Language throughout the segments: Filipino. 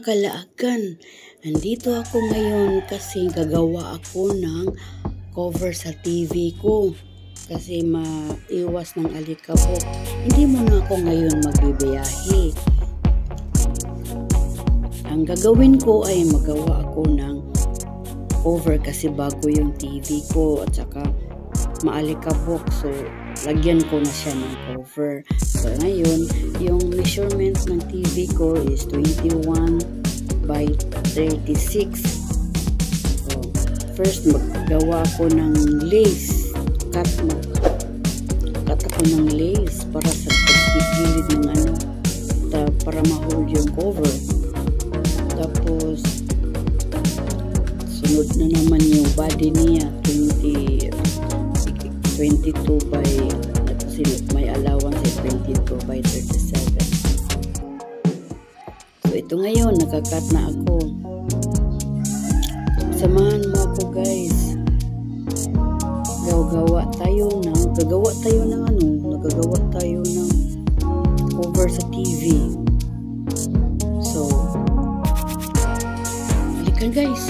mga kalaagan, nandito ako ngayon kasi gagawa ako ng cover sa TV ko kasi maiwas ng alikabok. Hindi muna ako ngayon magbibiyahe. Ang gagawin ko ay magawa ako ng cover kasi bago yung TV ko at saka maalikabok so lagyan ko na siya ng cover. So ngayon, yung measurement ng TV ko is 21 by 36. So first maggawa ako ng lace. Cut mo. Cut ako ng lace para sa pagkikilid ng ano para ma-hold yung cover. Tapos sunod na naman yung body niya 20 22 by kasi may allowance ay 22 by 37 so ito ngayon nakakat na ako. Samahan mo ako guys. Gagawa tayo ng gagawa tayo ng ano nagagawa tayo ng cover sa TV so halika guys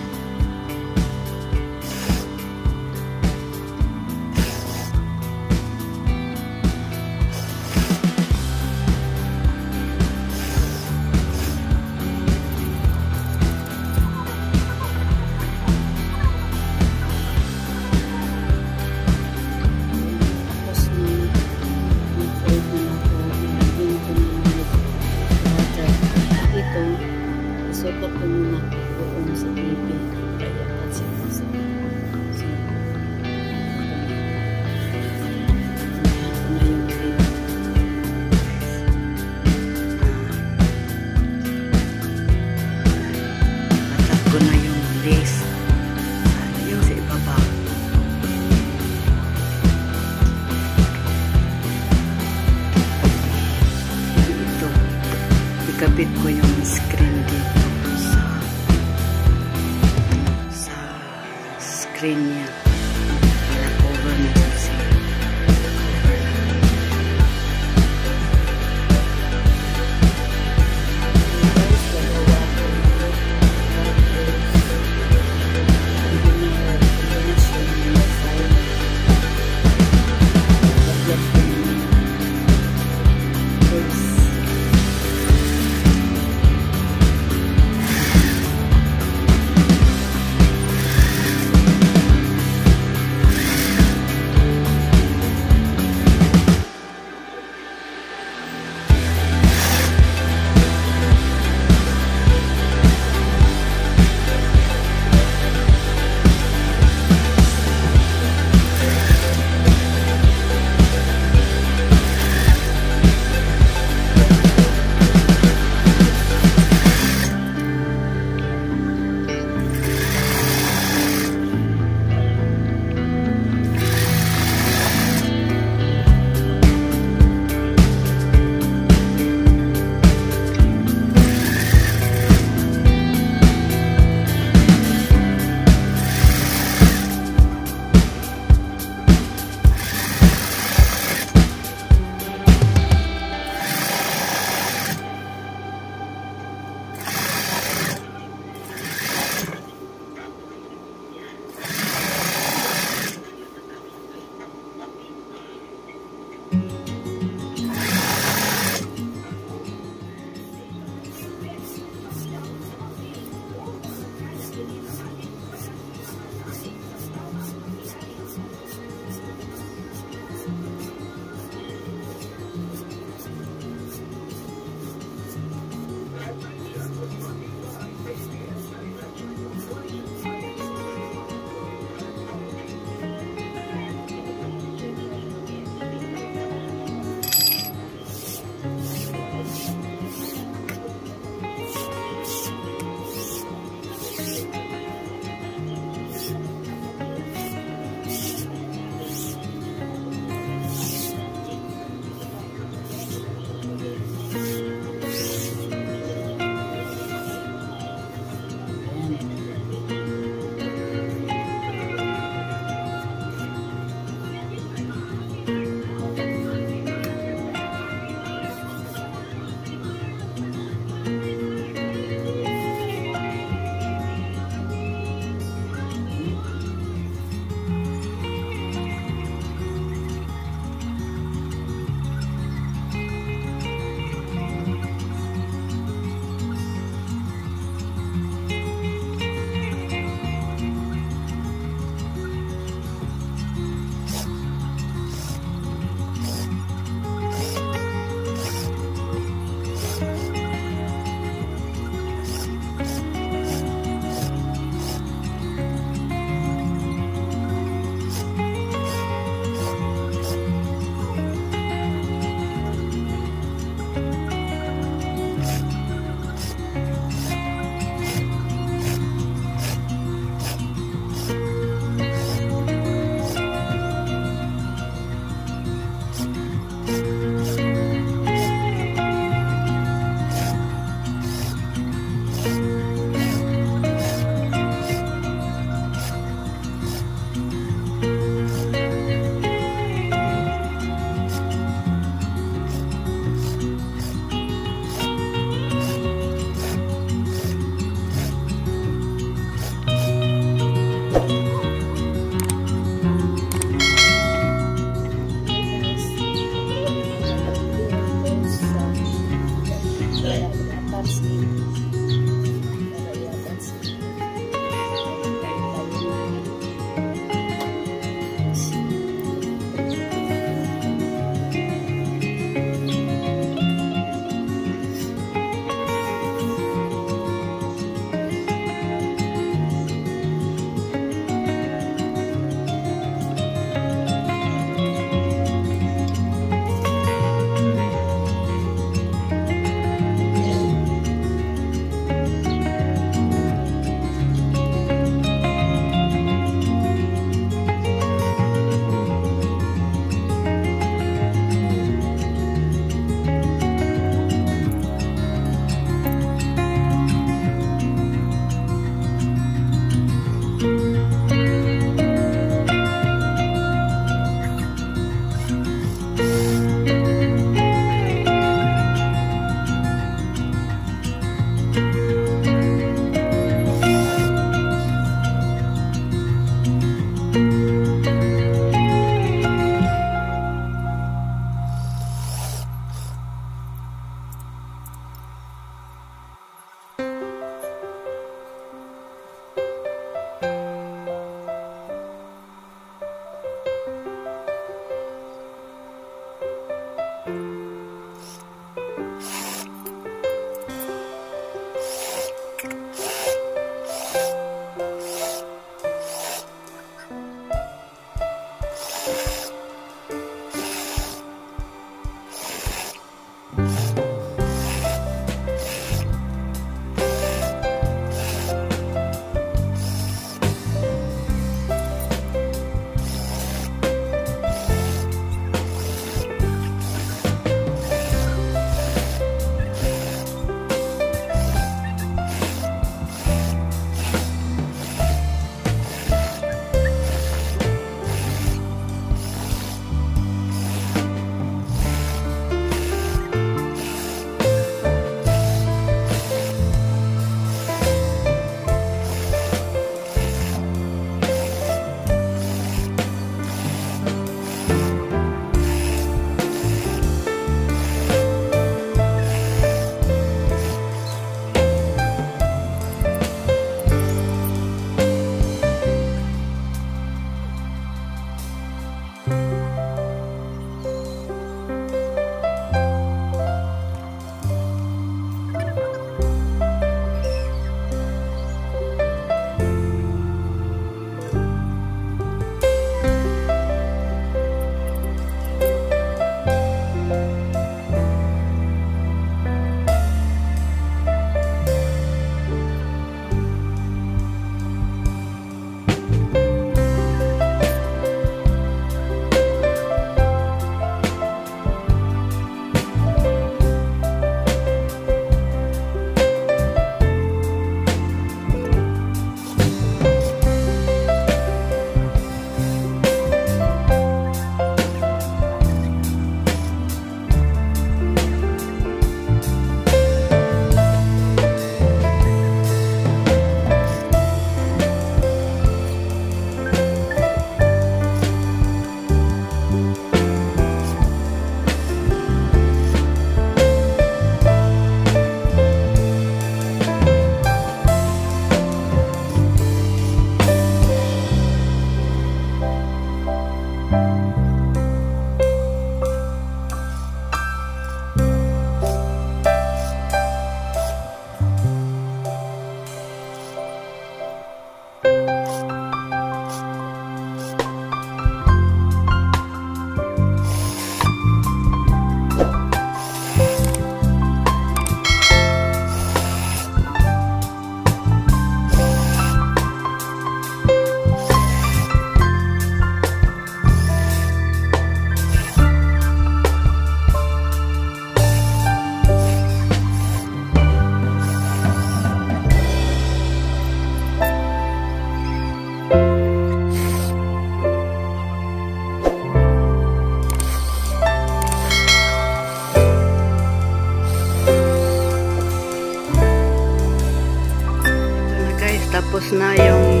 tapos na yung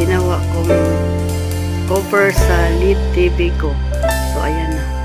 ginawa kong cover sa lead TV ko. So, ayan na.